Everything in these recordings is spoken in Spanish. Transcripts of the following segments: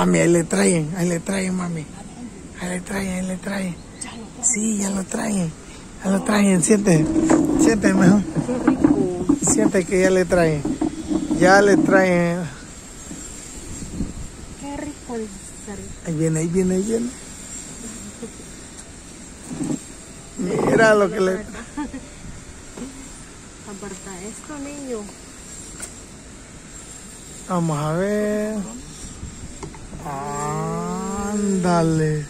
Mami, ahí le traen, ahí le traen, mami. Ahí le traen, ahí le traen. Sí, ya lo traen. Ya lo traen, siente. Siente mejor. Qué rico. Siente que ya le traen. Ya le traen. Qué rico el. Ahí viene, ahí viene, ahí viene. Mira lo que le... Aparta esto, niño. Vamos a ver. Ándale.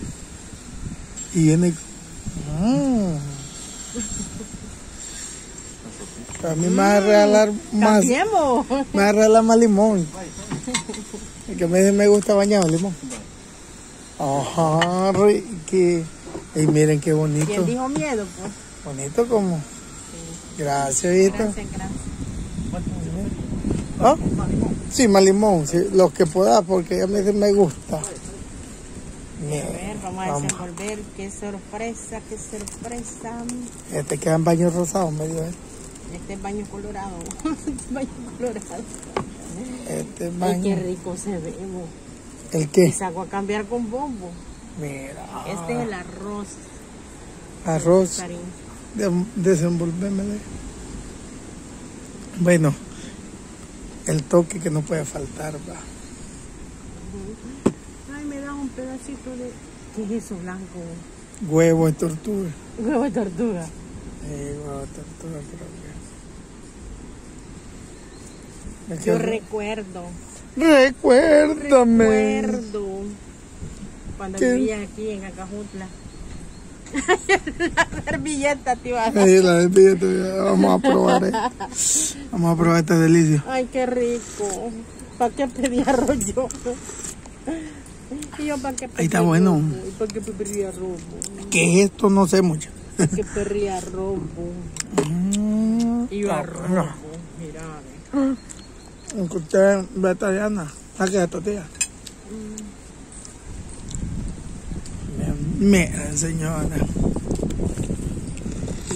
Y viene. Mm. A mí me va a regalar más. Cambiemos. Me va a regalar más limón. Es que a mí me gusta bañado el limón. Ajá, Ricky. Y miren qué bonito. ¿Quién dijo miedo? Pues. Bonito como. Gracias, Vito. Gracias, gracias. ¿Ah? Sí, más limón, sí, lo que pueda, porque a mí me gusta. A ver, vamos a desenvolver. Qué sorpresa, qué sorpresa. Este queda en baño rosado, medio eh. Este es baño colorado. Este baño colorado. Este Ay, baño. qué rico se ve. bo. ¿El qué? Y saco a cambiar con bombo. Mira. Este es el arroz. Arroz. De, desenvolvémele. Bueno, el toque que no puede faltar, va. Ay, me da un pedacito de. ¿Qué es eso blanco? Huevo de tortuga. Huevo de tortuga. Eh, huevo de tortuga, creo que. Es Yo que- recuerdo. Recuérdame. Recuerdo. Cuando ¿Qué? vivía aquí en Acajutla. La servilleta a dar. Ahí la despídete, vamos a probar, eh. Vamos a probar este delicio. Ay, qué rico. ¿Para qué pedí arroz yo? Y yo, ¿para qué pedí Ahí está bueno. robo? ¿Y para qué pedí arroz? ¿Qué es esto? No sé mucho. ¿Para qué pedí arroz? Mm, Y yo arroz. bueno. Mira. Aunque usted es vegetariana, saque esta tía. Mira, señora.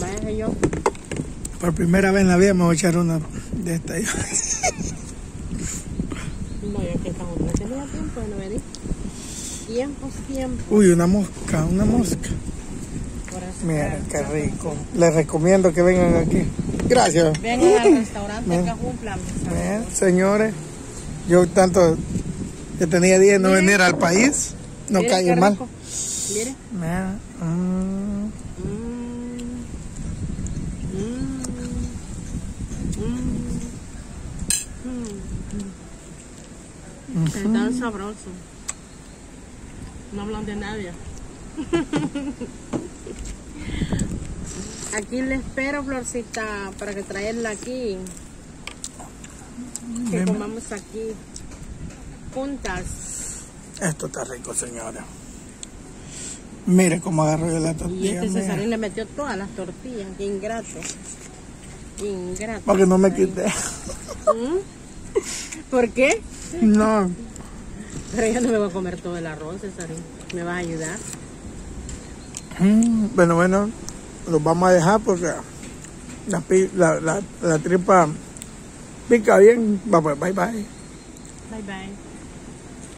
Vaya yo. Por primera vez en la vida me voy a echar una de estas. No, yo que Acajutla tenía tiempo de no venir. Tiempos, tiempos. Uy, una mosca, una mosca. Mira, que- qué rico. Les recomiendo que vengan aquí. Gracias. Vengan al restaurante Ven, amigos. señores, yo tanto que tenía días de no Miren. venir al país, no Mire caí Mira, mm, Mm. Mm. Mm. Es tan sabroso. No hablan de nadie. Aquí le espero, Florcita, para que traerla aquí. Que comamos aquí. Juntas. esto está rico, señora. Mire cómo agarro yo la Y tortilla. este mira. Cesarín le metió todas las tortillas. Qué ingrato. Ingrato. Para que no me quite. ¿Mm? ¿Por qué? No, Pero yo no me voy a comer todo el arroz, Cesarín. ¿Me vas a ayudar? Mm, bueno, bueno, los vamos a dejar porque la, la, la, la tripa pica bien. Pues, bye bye. Bye bye.